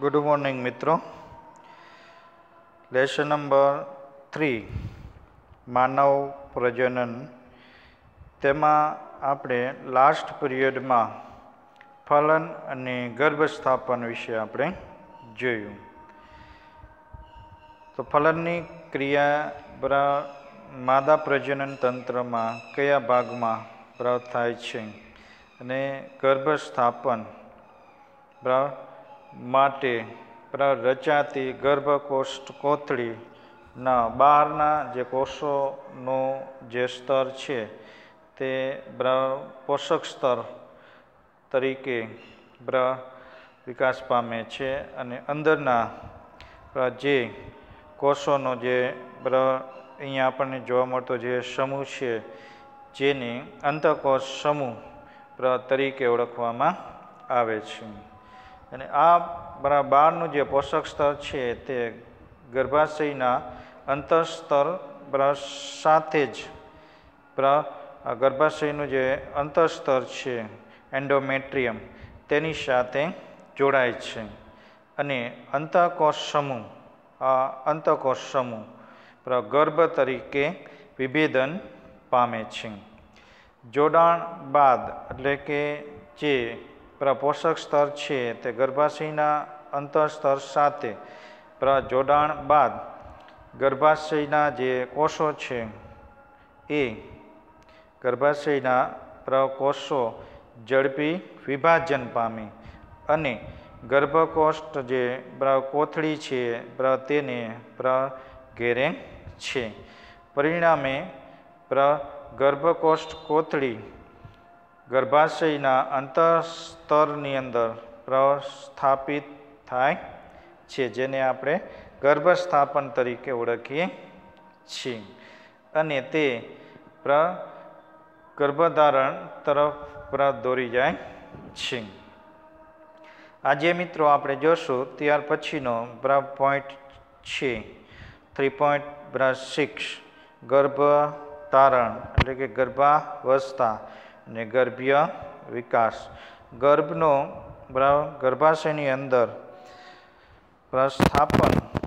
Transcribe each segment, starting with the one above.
Good morning મિત્રો. Lesson number three માનવ પ્રજનન. તેમાં આપણે લાસ્ટ પિરિયડમાં ફલન અને ગર્ભસ્થાપન વિશે આપણે જોયું. તો ફલનની ક્રિયા બરા માદા પ્રજનન તંત્રમાં કયા ભાગમાં બરાબર થાય છે? અને ગર્ભસ્થાપન બરાબર માટે રચાતી ગર્ભકોષ્ઠ કોથળીના બહારના જે કોષોનું જે સ્તર છે, તે પોષક સ્તર તરીકે વિકાસ પામે છે અને અંદરના જે કોષોનો જે અહીંયા આપણને જોવા મળતો જે સમૂહ છે, જેને અંતકોષ સમૂહ તરીકે ઓળખવામાં આવે છે. અને આ બરાબર બહારનું જે પોષક સ્તર છે તે ગર્ભાશયના અંતઃસ્તર બરાબર સાથે જ બરાબર ગર્ભાશયનું જે અંતઃસ્તર છે, એન્ડોમેટ્રિયમ, તેની સાથે જોડાય છે. અને અંતઃકોષ સમૂહ આ અંતઃકોષ સમૂહ ગર્ભ તરીકે વિભેદન પામે છે. જોડાણ બાદ એટલે કે જે પોષક સ્તર છે તે ગર્ભાશયના અંતરસ્તર સાથે જોડાણ બાદ ગર્ભાશયના જે કોષો છે એ ગર્ભાશયના કોષો ઝડપી વિભાજન પામે અને ગર્ભકોષ્ઠ જે કોથળી છે તેને પ્રઘેરે છે. પરિણામે પ્ર ગર્ભકોષ્ઠ કોથળી ગર્ભાશયના અંતઃસ્તરની અંદર પ્રસ્થાપિત થાય છે, જેને આપણે ગર્ભસ્થાપન તરીકે ઓળખીએ છીએ. અને તે પ્ર, ગર્ભધારણ તરફ દોરી જાય છે. આજે મિત્રો આપણે જોશું ત્યાર પછીનો બ્ર પોઈન્ટ છે. થ્રી પોઈન્ટ બ્ર સિક્સ ગર્ભધારણ એટલે કે ગર્ભાવસ્થા. અને ગર્ભીય વિકાસ. ગર્ભનો બરાબર ગર્ભાશયની અંદર સ્થાપન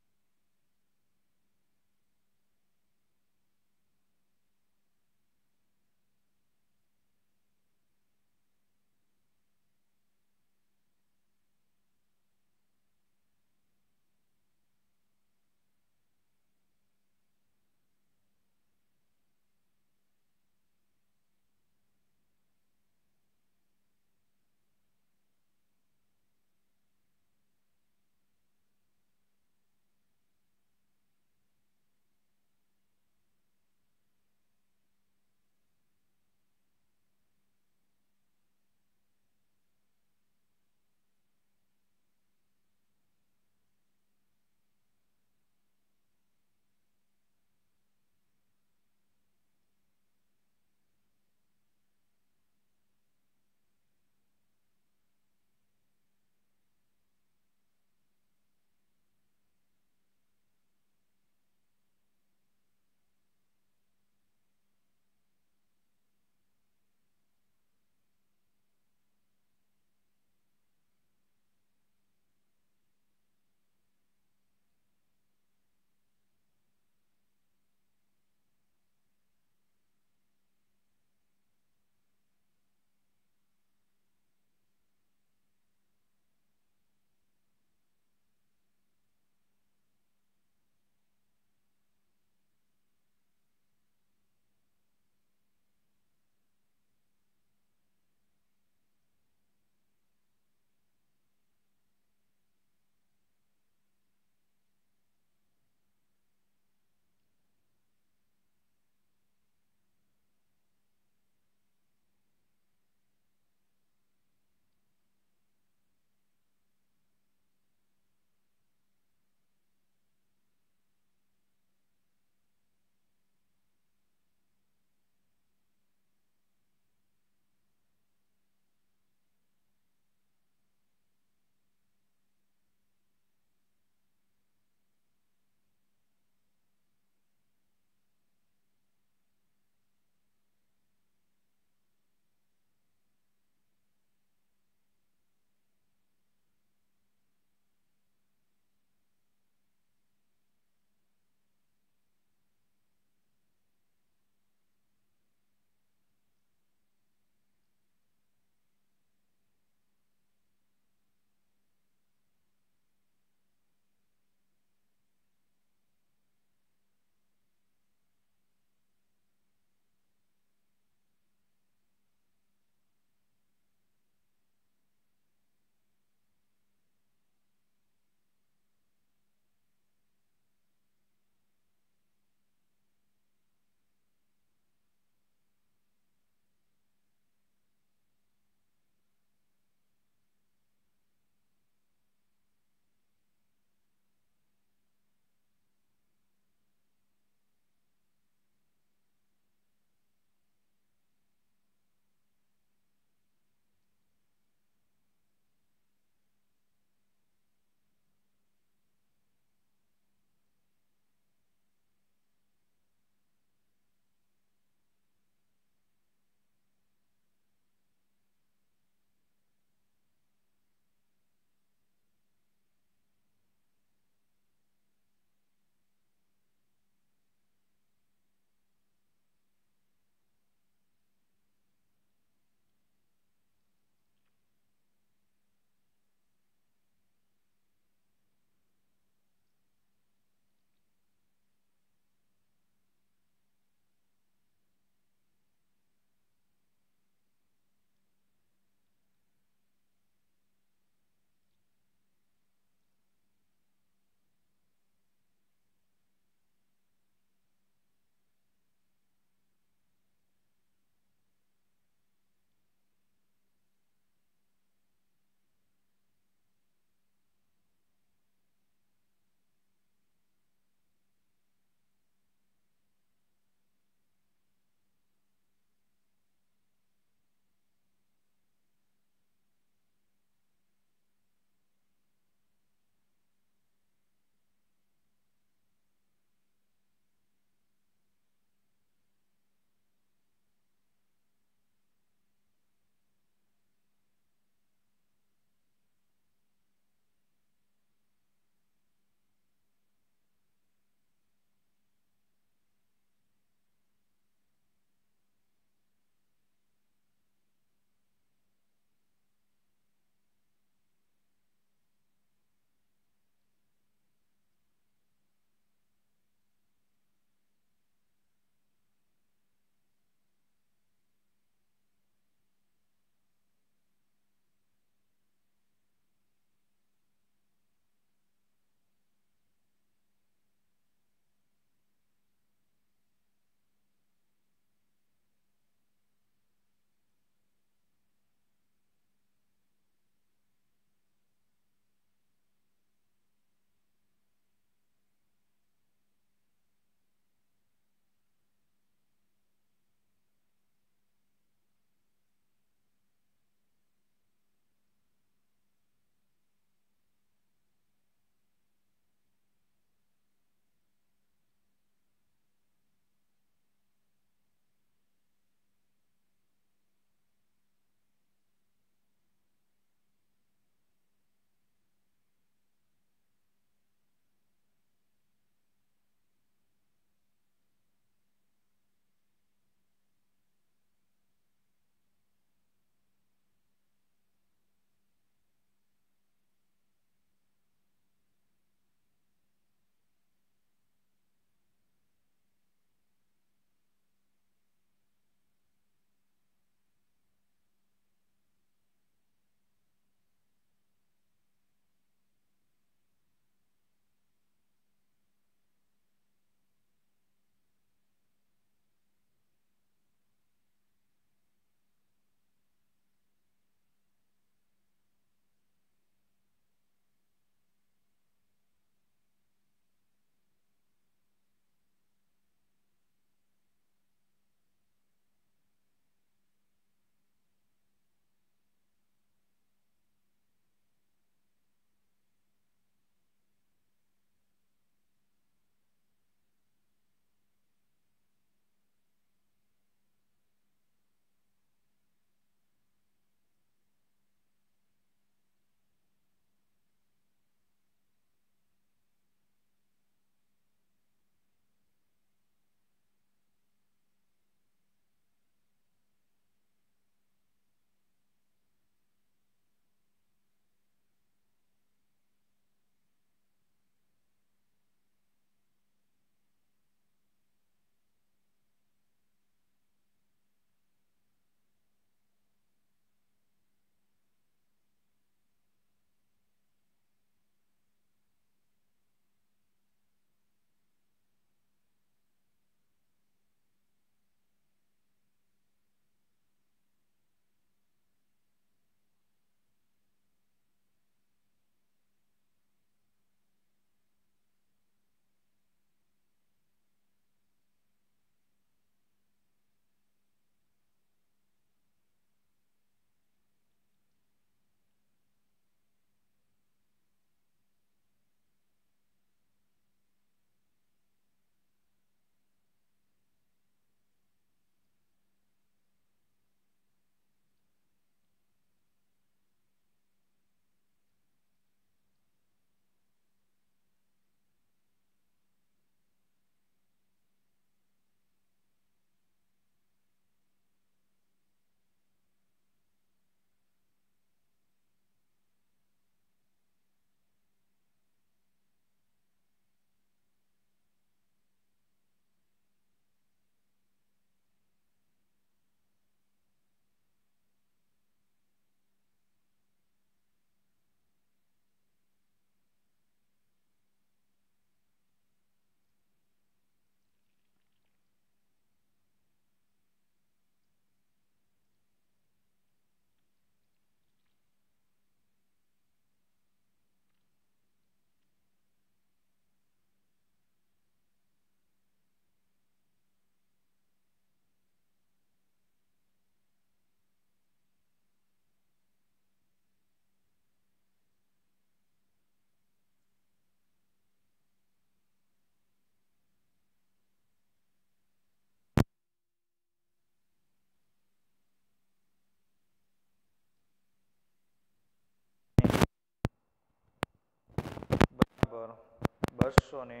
બસો ને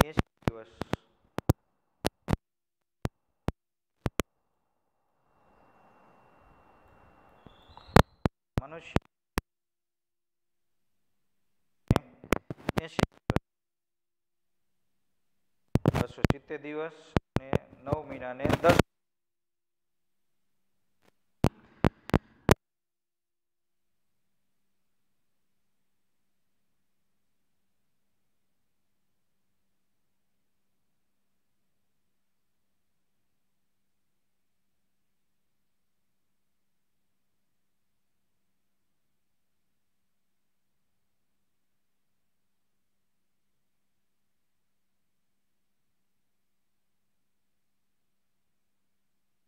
એંસી દિવસ. મનુષ્ય બસો સિત્તેર દિવસ ને નવ મહિના ને દસ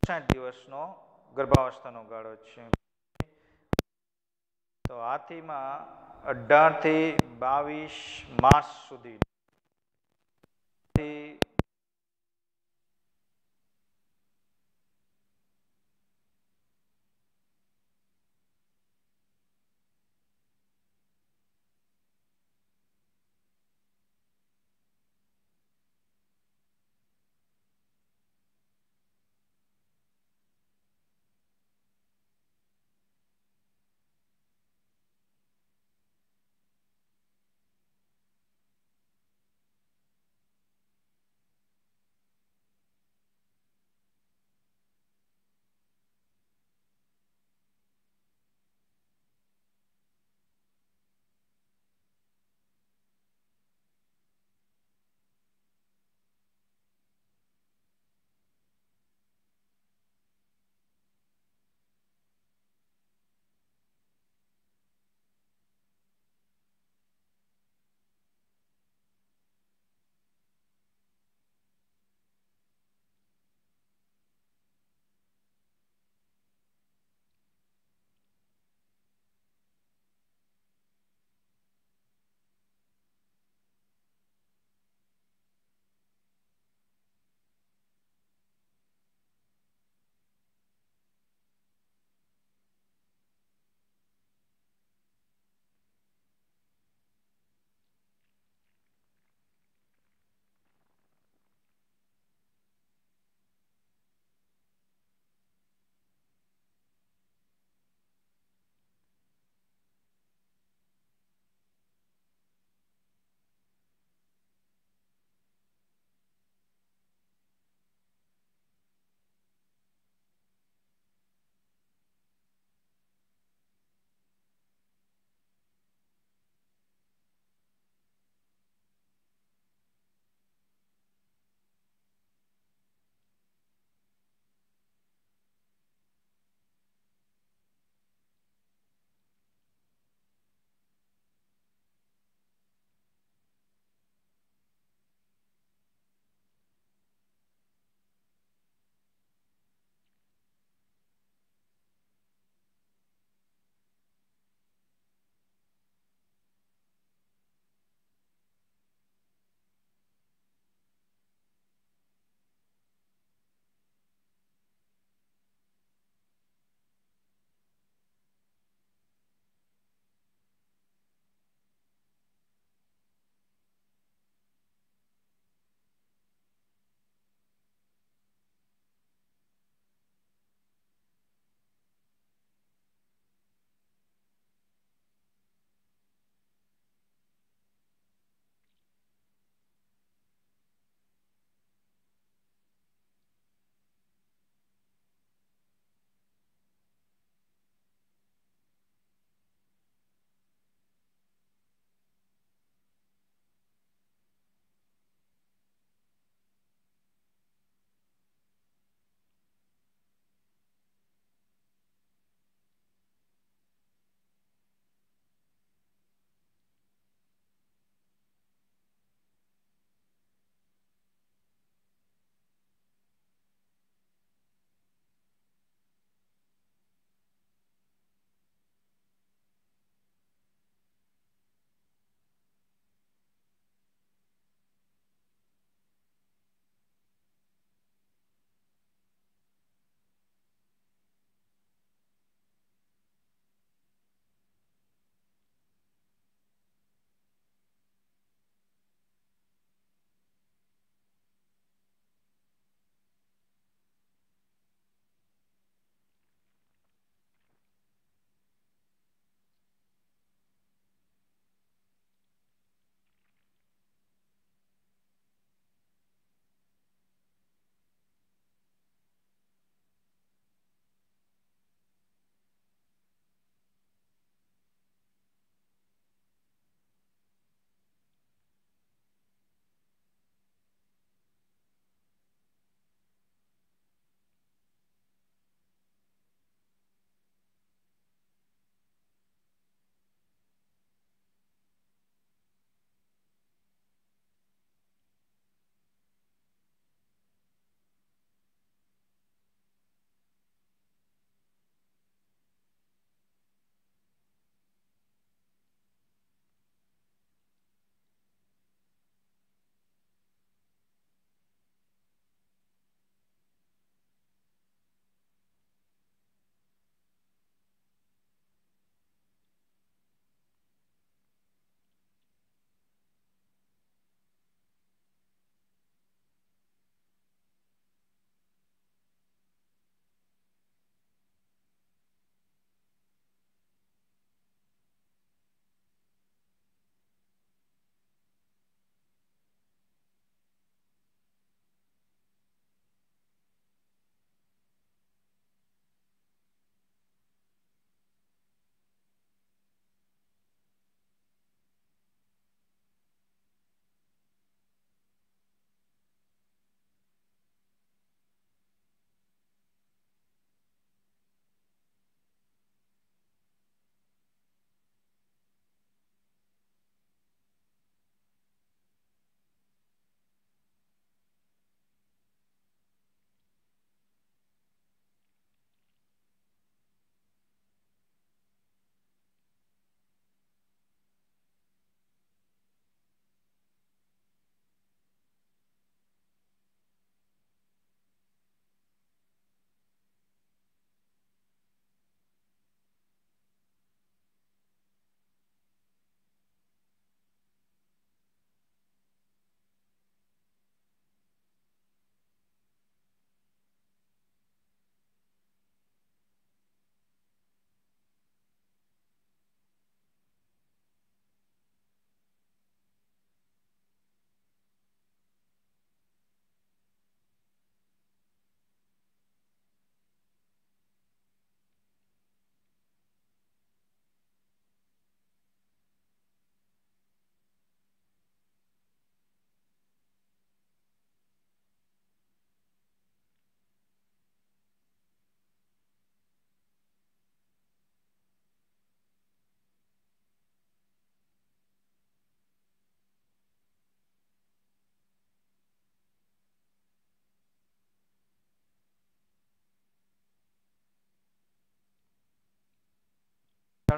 સાઠ દિવસનો ગર્ભાવસ્થાનો ગાળો છે. તો હાથીમાં અઢારથી બાવીસ માસ સુધી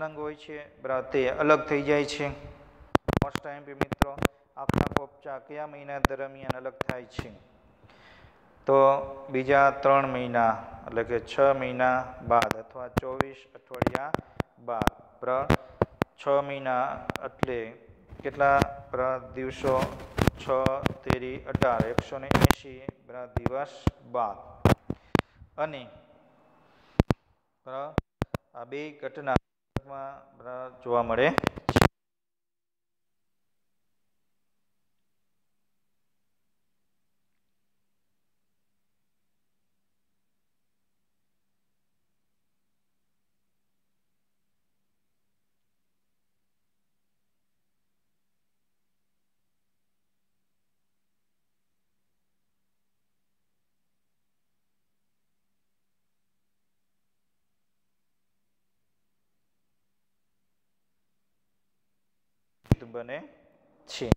સળંગ હોય છે તે અલગ થઈ જાય છે. મોસ્ટ ટાઈમ મિત્રો, આખા પોપચા કયા મહિના દરમિયાન અલગ થાય છે? તો બીજા ત્રણ મહિના, એટલે કે છ મહિના બાદ અથવા ચોવીસ અઠવાડિયા બાદ પ્ર છ મહિના એટલે કેટલા દિવસો? છ, તેરી, અઢાર, એકસો ને એંશી દિવસ બાદ. અને આ બે ઘટના જોવા મળે બને છે.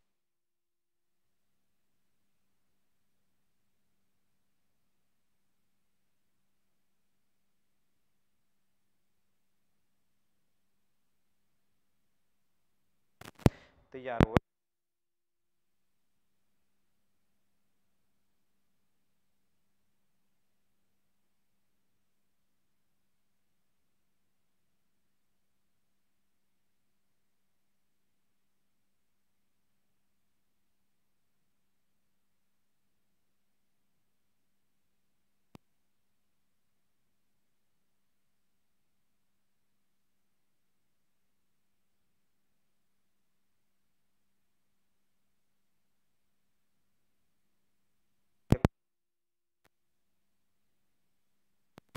તૈયાર હોય.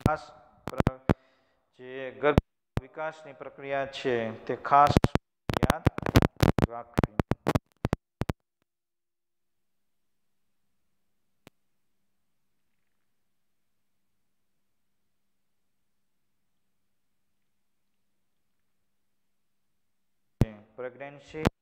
ખાસ જે ગર્ભ વિકાસની પ્રક્રિયા છે તે ખાસ યાદ રાખવી. પ્રેગ્નન્સી